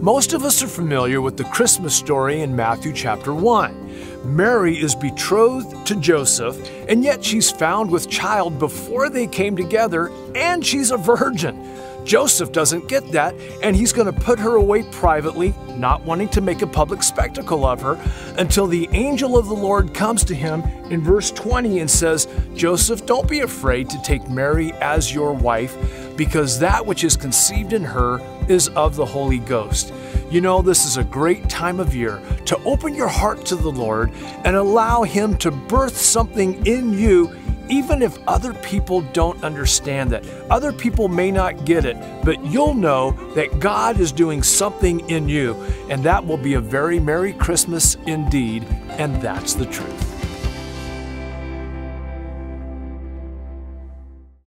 Most of us are familiar with the Christmas story in Matthew chapter 1. Mary is betrothed to Joseph, and yet she's found with child before they came together, and she's a virgin. Joseph doesn't get that, and he's going to put her away privately, not wanting to make a public spectacle of her, until the angel of the Lord comes to him in verse 20 and says, Joseph, don't be afraid to take Mary as your wife, because that which is conceived in her is of the Holy Ghost. You know, this is a great time of year to open your heart to the Lord and allow Him to birth something in you even if other people don't understand it. Other people may not get it, but you'll know that God is doing something in you, and that will be a very Merry Christmas indeed, and that's the truth.